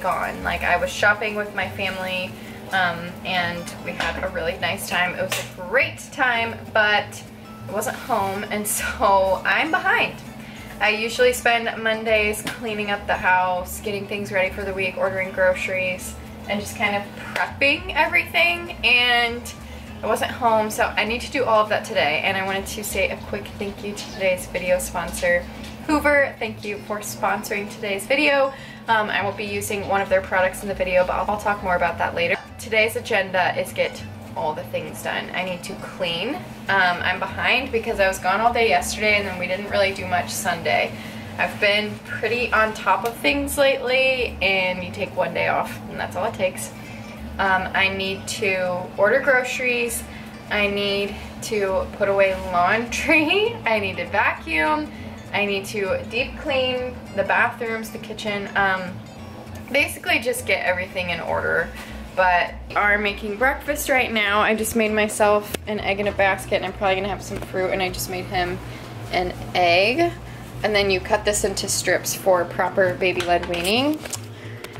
gone. Like I was shopping with my family um, and we had a really nice time. It was a great time, but I wasn't home and so I'm behind. I usually spend Mondays cleaning up the house, getting things ready for the week, ordering groceries, and just kind of prepping everything and I wasn't home so I need to do all of that today and I wanted to say a quick thank you to today's video sponsor Hoover. Thank you for sponsoring today's video. Um, I will be using one of their products in the video but I'll, talk more about that later. Today's agenda is get all the things done. I need to clean. Um, I'm behind because I was gone all day yesterday and then we didn't really do much Sunday. I've been pretty on top of things lately and you take one day off and that's all it takes. Um, I need to order groceries. I need to put away laundry. I need to vacuum. I need to deep clean the bathrooms, the kitchen. Um, basically just get everything in order but are making breakfast right now. I just made myself an egg in a basket and I'm probably gonna have some fruit and I just made him an egg. And then you cut this into strips for proper baby-led weaning.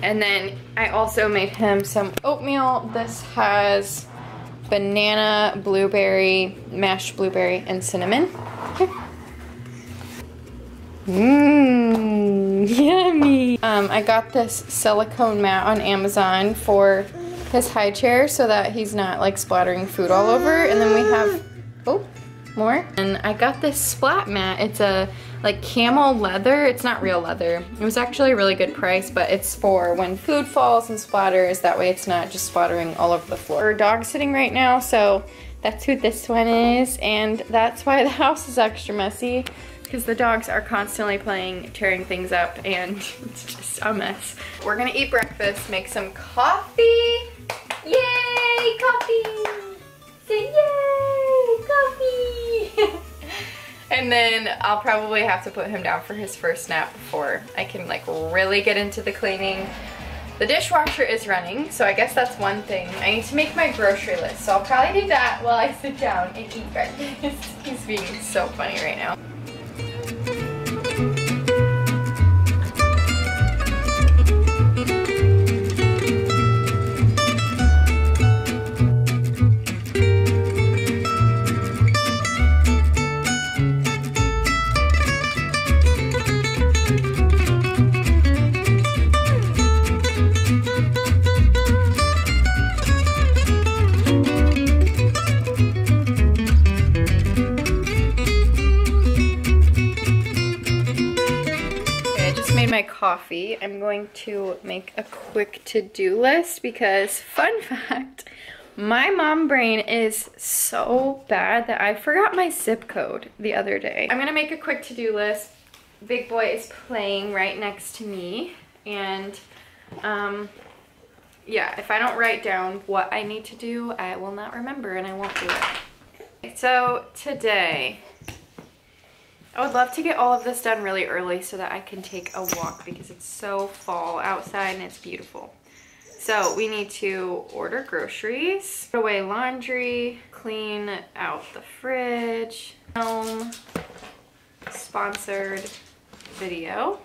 And then I also made him some oatmeal. This has banana, blueberry, mashed blueberry, and cinnamon. Mmm, yummy. Um, I got this silicone mat on Amazon for his high chair so that he's not like splattering food all over. And then we have, oh, more. And I got this splat mat. It's a like camel leather. It's not real leather. It was actually a really good price, but it's for when food falls and splatters. That way it's not just splattering all over the floor. Our dog's sitting right now, so that's who this one is. And that's why the house is extra messy because the dogs are constantly playing, tearing things up, and it's just a mess. We're gonna eat breakfast, make some coffee. Yay, coffee! Say yay, coffee! And then I'll probably have to put him down for his first nap before I can like really get into the cleaning. The dishwasher is running, so I guess that's one thing. I need to make my grocery list, so I'll probably do that while I sit down and eat breakfast. He's being so funny right now. Coffee, I'm going to make a quick to-do list because, fun fact, my mom brain is so bad that I forgot my zip code the other day. I'm gonna make a quick to-do list. Big boy is playing right next to me and um, yeah, if I don't write down what I need to do, I will not remember and I won't do it. So today, I would love to get all of this done really early so that I can take a walk because it's so fall outside and it's beautiful. So we need to order groceries, put away laundry, clean out the fridge, film, sponsored video.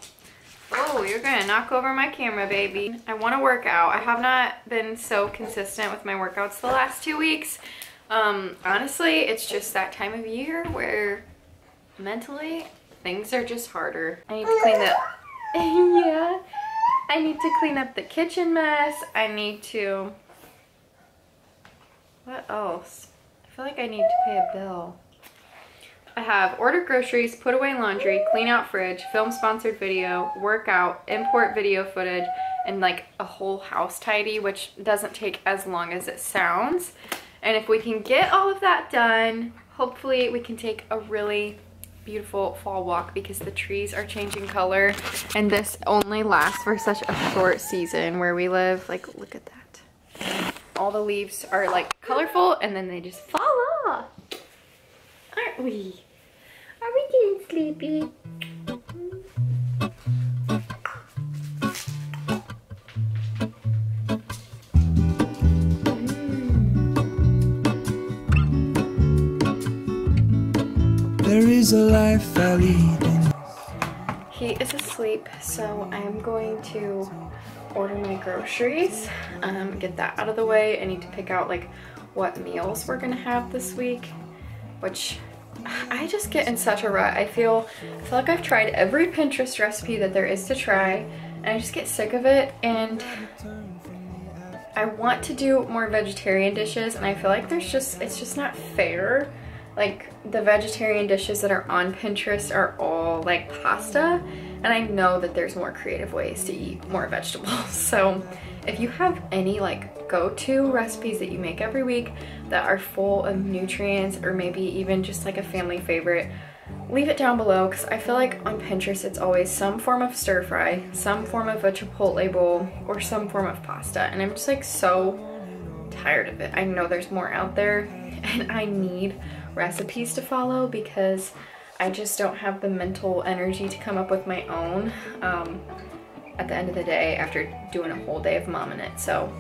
Oh, you're gonna knock over my camera, baby. I wanna work out. I have not been so consistent with my workouts the last two weeks. Um, honestly, it's just that time of year where mentally, things are just harder. I need to clean the, yeah. I need to clean up the kitchen mess. I need to, what else? I feel like I need to pay a bill. I have ordered groceries, put away laundry, clean out fridge, film sponsored video, workout, import video footage, and like a whole house tidy, which doesn't take as long as it sounds. And if we can get all of that done, hopefully we can take a really beautiful fall walk because the trees are changing color and this only lasts for such a short season where we live. Like, look at that. All the leaves are like colorful and then they just fall off. Aren't we? Are we getting sleepy? Is a life I lead he is asleep, so I'm going to order my groceries, um, get that out of the way. I need to pick out like what meals we're gonna have this week, which I just get in such a rut. I feel, I feel like I've tried every Pinterest recipe that there is to try and I just get sick of it and I want to do more vegetarian dishes and I feel like there's just, it's just not fair. Like the vegetarian dishes that are on Pinterest are all like pasta and I know that there's more creative ways to eat more vegetables. So if you have any like go-to recipes that you make every week that are full of nutrients or maybe even just like a family favorite, leave it down below because I feel like on Pinterest it's always some form of stir fry, some form of a chipotle bowl, or some form of pasta. And I'm just like so tired of it. I know there's more out there and I need recipes to follow because I just don't have the mental energy to come up with my own um, at the end of the day after doing a whole day of momming it. So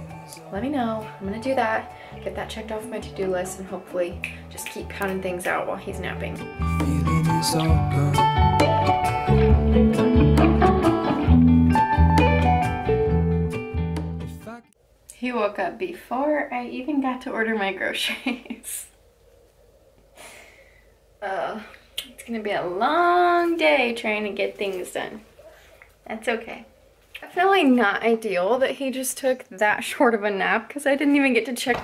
let me know. I'm gonna do that, get that checked off my to-do list, and hopefully just keep pounding things out while he's napping. He woke up before I even got to order my groceries. uh, it's gonna be a long day trying to get things done. That's okay. Definitely not ideal that he just took that short of a nap because I didn't even get to check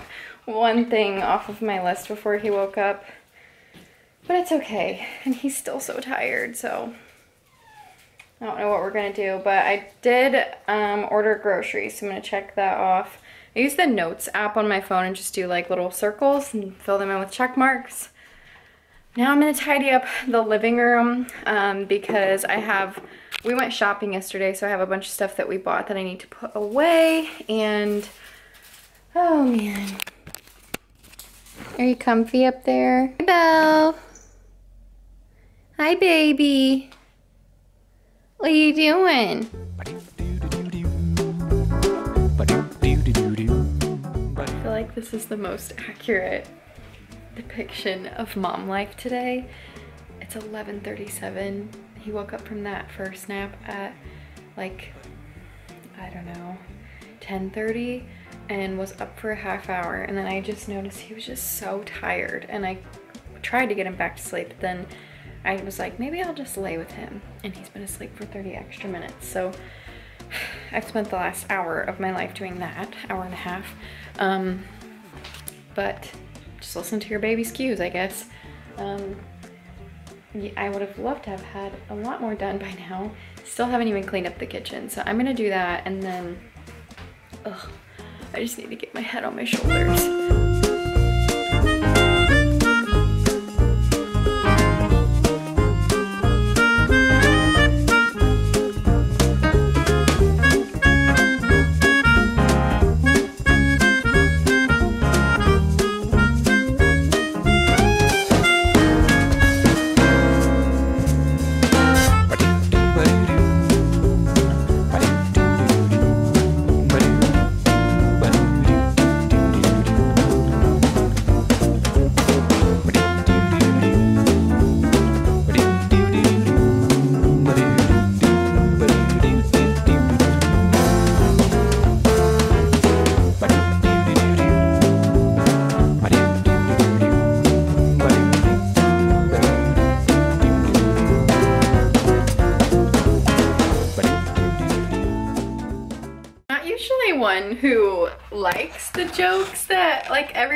one thing off of my list before he woke up. But it's okay. And he's still so tired, so I don't know what we're gonna do. But I did um, order groceries, so I'm gonna check that off. I use the Notes app on my phone and just do like little circles and fill them in with check marks. Now I'm gonna tidy up the living room um, because I have we went shopping yesterday, so I have a bunch of stuff that we bought that I need to put away, and oh man. Are you comfy up there? Hi, Belle. Hi, baby. What are you doing? I feel like this is the most accurate depiction of mom life today. It's 11.37 he woke up from that first nap at like, I don't know, 10.30 and was up for a half hour. And then I just noticed he was just so tired. And I tried to get him back to sleep. But then I was like, maybe I'll just lay with him. And he's been asleep for 30 extra minutes. So I've spent the last hour of my life doing that, hour and a half. Um, but just listen to your baby's cues, I guess. Um, I would have loved to have had a lot more done by now. Still haven't even cleaned up the kitchen. So I'm gonna do that and then, ugh, I just need to get my head on my shoulders.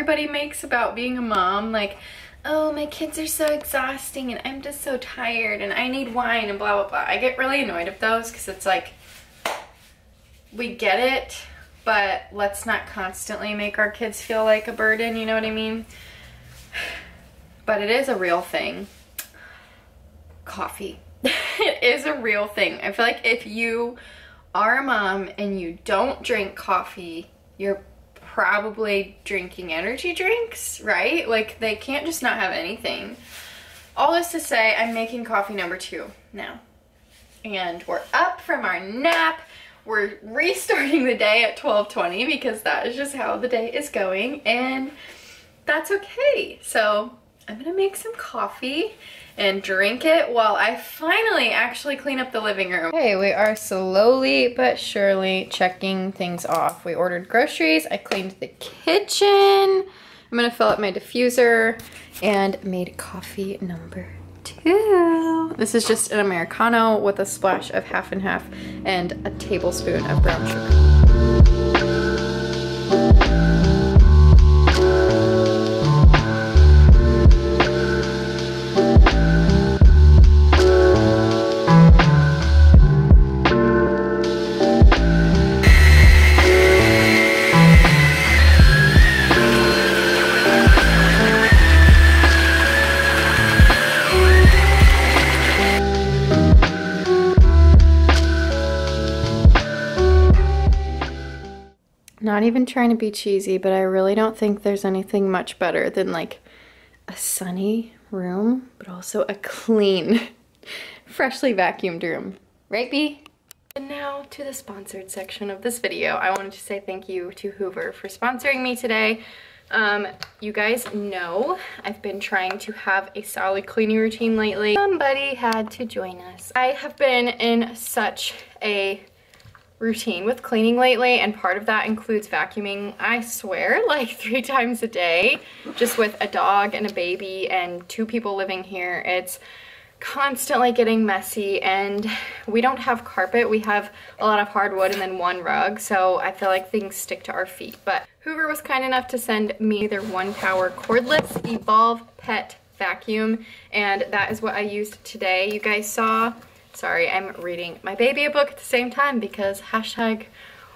Everybody makes about being a mom. Like, oh, my kids are so exhausting and I'm just so tired and I need wine and blah, blah, blah. I get really annoyed of those because it's like, we get it, but let's not constantly make our kids feel like a burden, you know what I mean? But it is a real thing. Coffee. it is a real thing. I feel like if you are a mom and you don't drink coffee, you're probably drinking energy drinks, right? Like they can't just not have anything. All this to say, I'm making coffee number two now. And we're up from our nap. We're restarting the day at 12.20 because that is just how the day is going and that's okay. So I'm gonna make some coffee and drink it while I finally actually clean up the living room. Okay, we are slowly but surely checking things off. We ordered groceries, I cleaned the kitchen, I'm gonna fill up my diffuser, and made coffee number two. This is just an Americano with a splash of half and half and a tablespoon of brown sugar. Not even trying to be cheesy, but I really don't think there's anything much better than like a sunny room, but also a clean, freshly vacuumed room. Right, B? And now to the sponsored section of this video. I wanted to say thank you to Hoover for sponsoring me today. Um, you guys know I've been trying to have a solid cleaning routine lately. Somebody had to join us. I have been in such a routine with cleaning lately and part of that includes vacuuming I swear like three times a day just with a dog and a baby and two people living here. It's constantly getting messy and we don't have carpet. We have a lot of hardwood and then one rug so I feel like things stick to our feet. But Hoover was kind enough to send me their one power cordless evolve pet vacuum and that is what I used today. You guys saw Sorry, I'm reading my baby a book at the same time because hashtag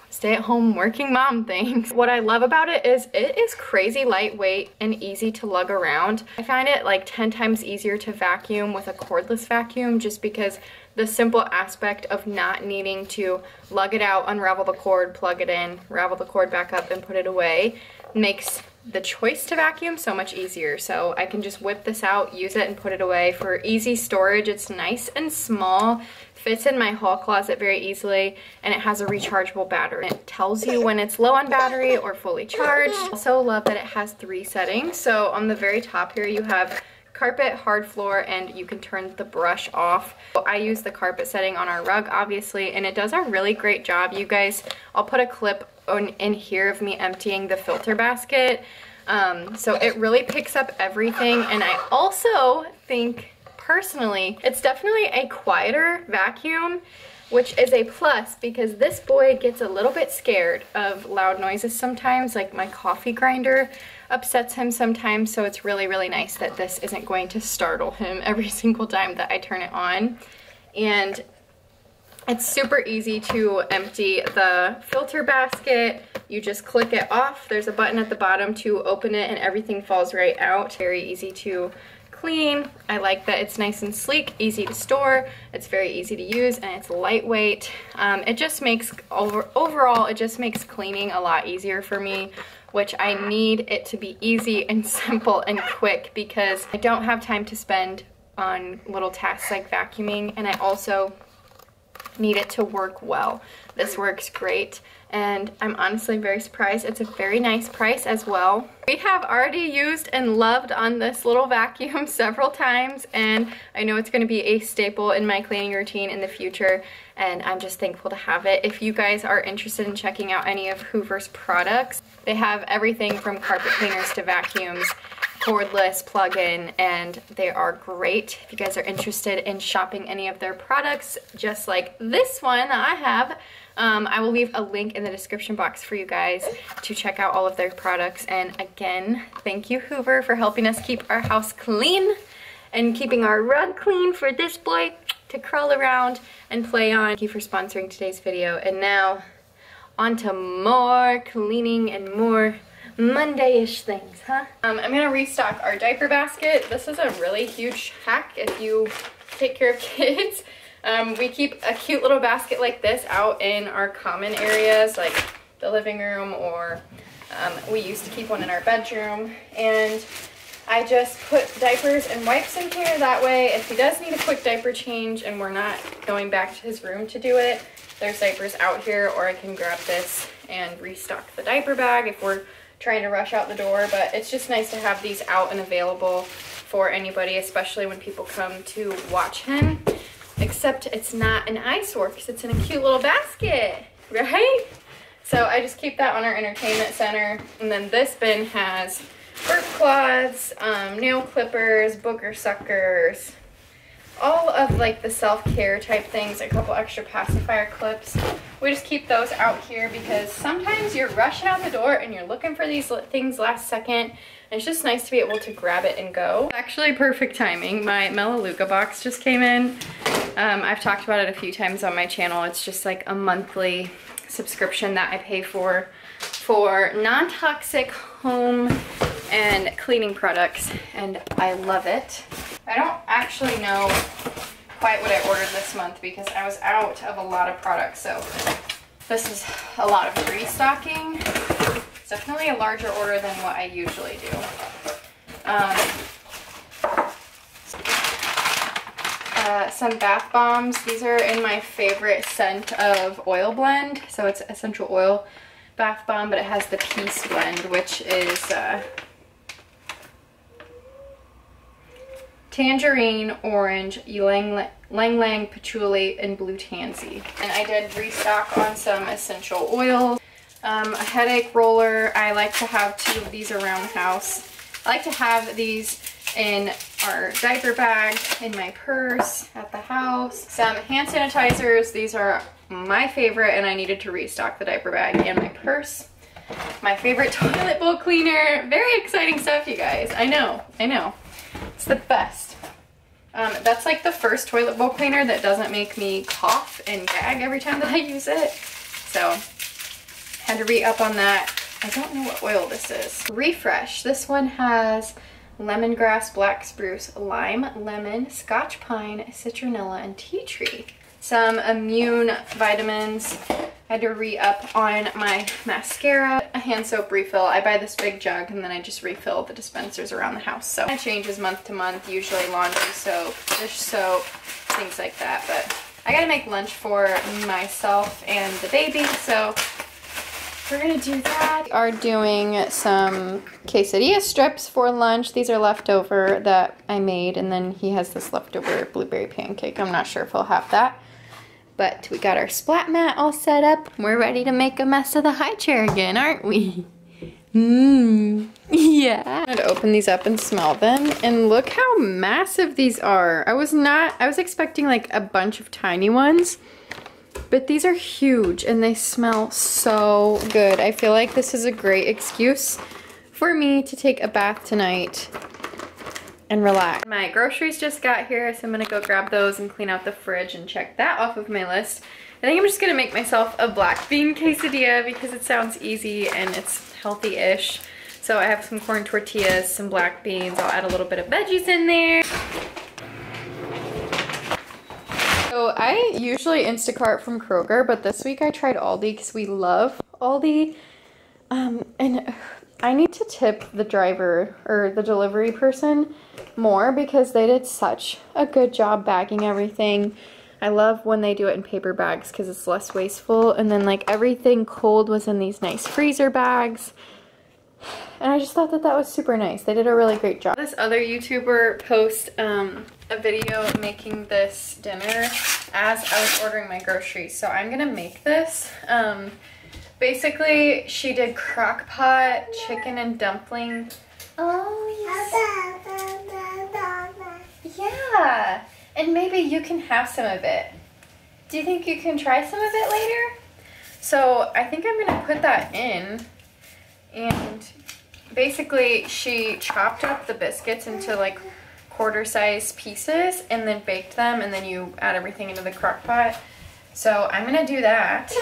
stay at home working mom things. What I love about it is it is crazy lightweight and easy to lug around. I find it like 10 times easier to vacuum with a cordless vacuum just because the simple aspect of not needing to lug it out, unravel the cord, plug it in, ravel the cord back up and put it away makes the choice to vacuum so much easier. So I can just whip this out, use it, and put it away for easy storage. It's nice and small, fits in my hall closet very easily, and it has a rechargeable battery. It tells you when it's low on battery or fully charged. Also love that it has three settings. So on the very top here you have carpet, hard floor, and you can turn the brush off. I use the carpet setting on our rug, obviously, and it does a really great job. You guys, I'll put a clip on, in here of me emptying the filter basket. Um, so it really picks up everything, and I also think, personally, it's definitely a quieter vacuum which is a plus because this boy gets a little bit scared of loud noises sometimes, like my coffee grinder upsets him sometimes, so it's really, really nice that this isn't going to startle him every single time that I turn it on. And it's super easy to empty the filter basket. You just click it off. There's a button at the bottom to open it and everything falls right out. Very easy to clean. I like that it's nice and sleek, easy to store, it's very easy to use, and it's lightweight. Um, it just makes, over, overall, it just makes cleaning a lot easier for me which I need it to be easy and simple and quick because I don't have time to spend on little tasks like vacuuming. And I also need it to work well. This works great and I'm honestly very surprised. It's a very nice price as well. We have already used and loved on this little vacuum several times and I know it's going to be a staple in my cleaning routine in the future and I'm just thankful to have it. If you guys are interested in checking out any of Hoover's products, they have everything from carpet cleaners to vacuums cordless plug-in and they are great. If you guys are interested in shopping any of their products, just like this one I have, um, I will leave a link in the description box for you guys to check out all of their products. And again, thank you Hoover for helping us keep our house clean and keeping our rug clean for this boy to crawl around and play on. Thank you for sponsoring today's video. And now on to more cleaning and more Monday-ish things, huh? Um, I'm gonna restock our diaper basket. This is a really huge hack if you take care of kids. Um, we keep a cute little basket like this out in our common areas, like the living room, or um, we used to keep one in our bedroom. And I just put diapers and wipes in here. That way, if he does need a quick diaper change and we're not going back to his room to do it, there's diapers out here, or I can grab this and restock the diaper bag if we're trying to rush out the door, but it's just nice to have these out and available for anybody, especially when people come to watch him. Except it's not an eyesore because it's in a cute little basket, right? So I just keep that on our entertainment center. And then this bin has burp cloths, um, nail clippers, booger suckers, all of like the self-care type things, a couple extra pacifier clips. We just keep those out here because sometimes you're rushing out the door and you're looking for these things last second. And it's just nice to be able to grab it and go. Actually perfect timing. My Melaleuca box just came in. Um, I've talked about it a few times on my channel. It's just like a monthly subscription that I pay for for non-toxic home and cleaning products and I love it. I don't actually know quite what I ordered this month because I was out of a lot of products so this is a lot of restocking. It's definitely a larger order than what I usually do. Um, uh, some bath bombs. These are in my favorite scent of oil blend. So it's essential oil bath bomb, but it has the peace blend, which is uh, tangerine, orange, ylang lang lang, patchouli, and blue tansy. And I did restock on some essential oils. Um, a headache roller. I like to have two of these around the house. I like to have these in our diaper bag, in my purse, at the house. Some hand sanitizers. These are my favorite and I needed to restock the diaper bag and my purse. My favorite toilet bowl cleaner. Very exciting stuff, you guys. I know, I know. It's the best. Um, that's like the first toilet bowl cleaner that doesn't make me cough and gag every time that I use it. So, had to re-up on that. I don't know what oil this is. Refresh. This one has lemongrass, black spruce, lime, lemon, scotch pine, citronella, and tea tree. Some immune vitamins. I had to re-up on my mascara, a hand soap refill. I buy this big jug and then I just refill the dispensers around the house. So it changes month to month, usually laundry soap, dish soap, things like that. But I gotta make lunch for myself and the baby, so we're gonna do that. We are doing some quesadilla strips for lunch. These are leftover that I made, and then he has this leftover blueberry pancake. I'm not sure if he'll have that. But we got our splat mat all set up. We're ready to make a mess of the high chair again, aren't we? Mmm, yeah. I'm gonna open these up and smell them. And look how massive these are. I was not, I was expecting like a bunch of tiny ones. But these are huge and they smell so good. I feel like this is a great excuse for me to take a bath tonight and relax. My groceries just got here, so I'm gonna go grab those and clean out the fridge and check that off of my list. I think I'm just gonna make myself a black bean quesadilla because it sounds easy and it's healthy-ish. So I have some corn tortillas, some black beans. I'll add a little bit of veggies in there. So I usually Instacart from Kroger, but this week I tried Aldi because we love Aldi. Um, and I need to tip the driver or the delivery person more because they did such a good job bagging everything. I love when they do it in paper bags because it's less wasteful. And then like everything cold was in these nice freezer bags. And I just thought that that was super nice. They did a really great job. This other YouTuber post um, a video making this dinner as I was ordering my groceries. So I'm gonna make this. Um, basically, she did crock pot, chicken and dumpling. Oh, yes. Yeah, and maybe you can have some of it. Do you think you can try some of it later? So I think I'm gonna put that in and basically she chopped up the biscuits into like quarter size pieces and then baked them and then you add everything into the crock pot. So I'm gonna do that.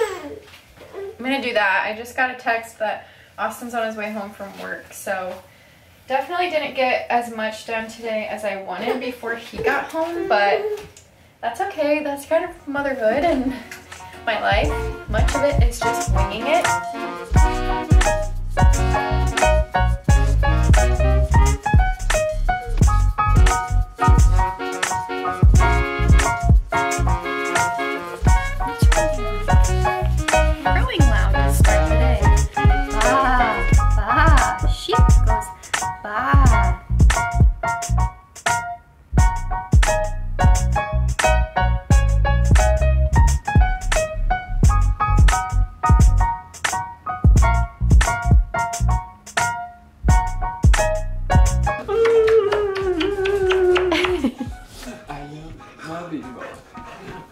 I'm gonna do that. I just got a text that Austin's on his way home from work. So definitely didn't get as much done today as I wanted before he got home, but that's okay. That's kind of motherhood and my life. Much of it is just winging it.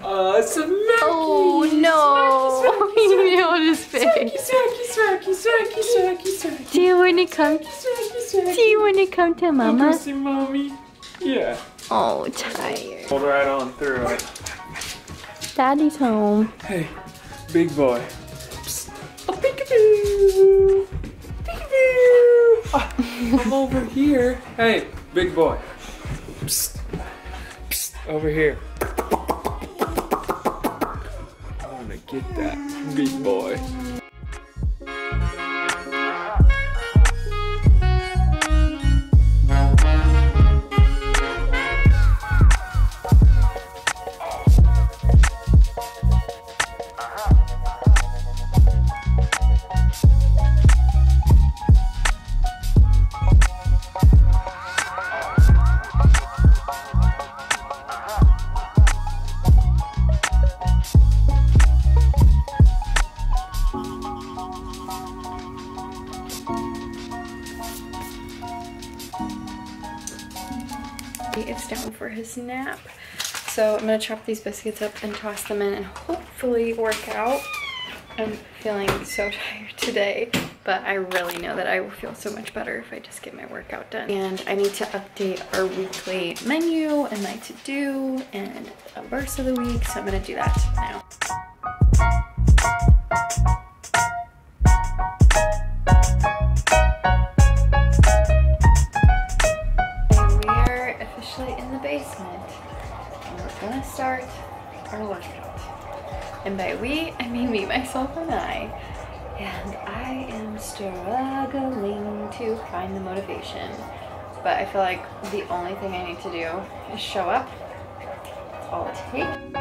Oh, smacky. Oh no! he nailed his face. smacky, smacky, smacky, smacky. Do you want to come? Do you want to come to mama? see mommy? Yeah. Oh, tired. Hold right on through. Daddy's home. Hey, big boy. Psst. Oh, peekaboo. Peekaboo. Ah, I'm over here. Hey, big boy. Over here. I want to get that big boy. So I'm gonna chop these biscuits up and toss them in and hopefully work out. I'm feeling so tired today, but I really know that I will feel so much better if I just get my workout done. And I need to update our weekly menu and my to-do and a verse of the week, so I'm gonna do that now. Start our workout. And by we, I mean me, myself, and I. And I am struggling to find the motivation. But I feel like the only thing I need to do is show up. That's all it takes.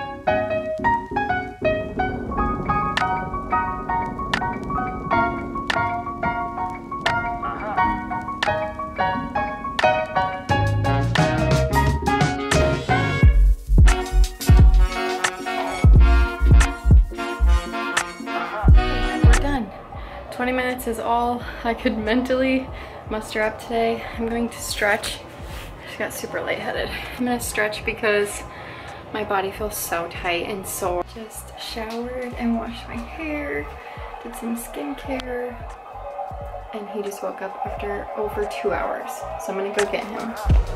20 minutes is all I could mentally muster up today. I'm going to stretch. I just got super lightheaded. I'm gonna stretch because my body feels so tight and sore. Just showered and washed my hair, did some skincare, and he just woke up after over two hours. So I'm gonna go get him.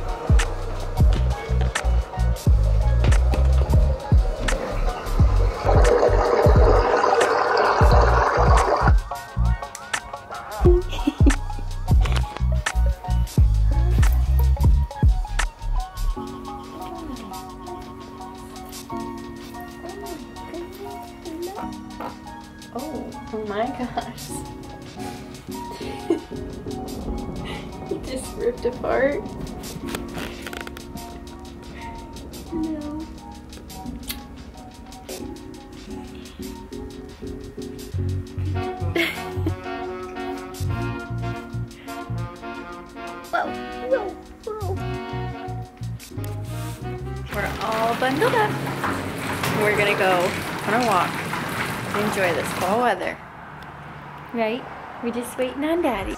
Right? We're just waiting on daddy.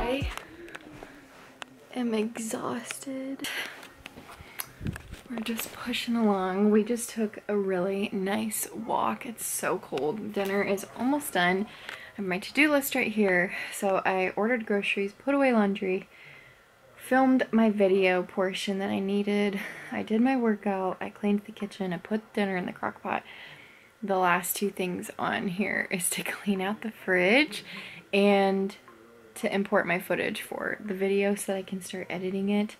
I am exhausted. We're just pushing along. We just took a really nice walk. It's so cold. Dinner is almost done. I have my to-do list right here. So I ordered groceries, put away laundry, filmed my video portion that I needed. I did my workout. I cleaned the kitchen. I put dinner in the crock pot. The last two things on here is to clean out the fridge and to import my footage for the video so that I can start editing it.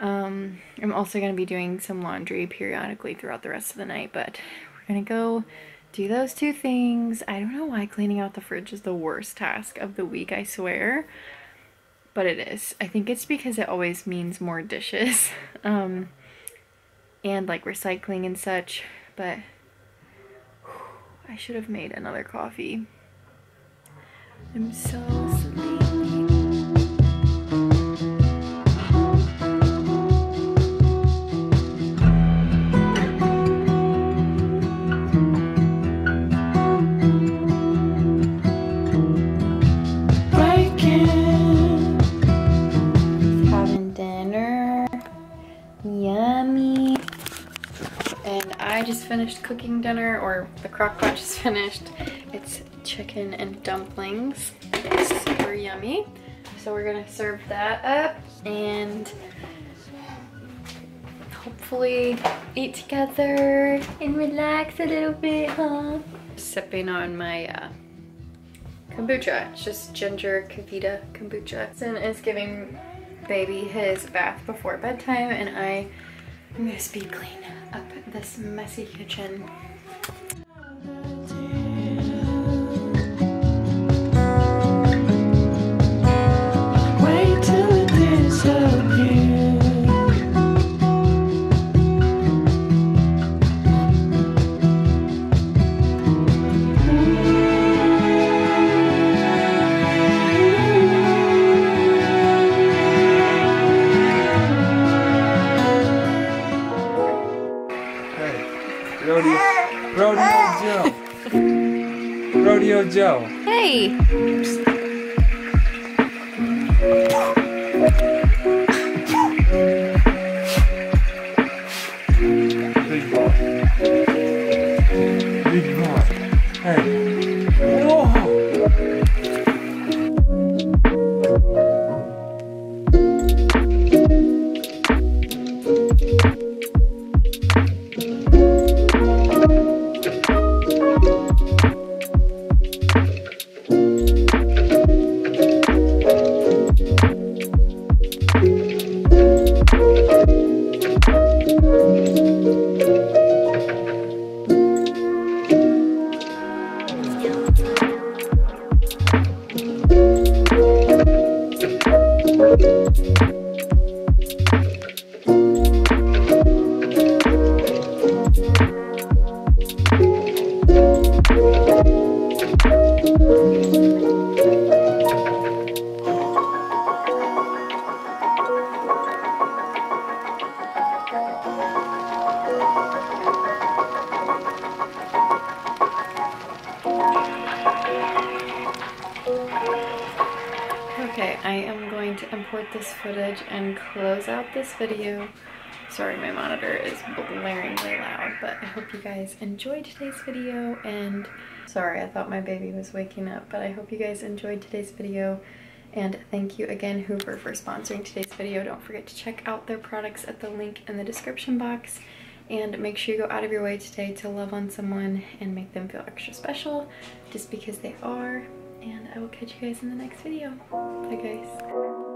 Um, I'm also going to be doing some laundry periodically throughout the rest of the night, but we're going to go do those two things. I don't know why cleaning out the fridge is the worst task of the week, I swear but it is. I think it's because it always means more dishes um, and like recycling and such. But whew, I should have made another coffee. I'm so finished cooking dinner, or the crock pot just finished. It's chicken and dumplings. It's super yummy. So we're gonna serve that up and hopefully eat together and relax a little bit, huh? Sipping on my uh, kombucha. It's just ginger KeVita kombucha. Sin is giving baby his bath before bedtime and I am gonna speed clean this messy kitchen. Joe. Hey! Footage and close out this video. Sorry, my monitor is blaringly loud, but I hope you guys enjoyed today's video and sorry, I thought my baby was waking up, but I hope you guys enjoyed today's video and thank you again Hoover for sponsoring today's video. Don't forget to check out their products at the link in the description box and make sure you go out of your way today to love on someone and make them feel extra special just because they are and I will catch you guys in the next video. Bye guys.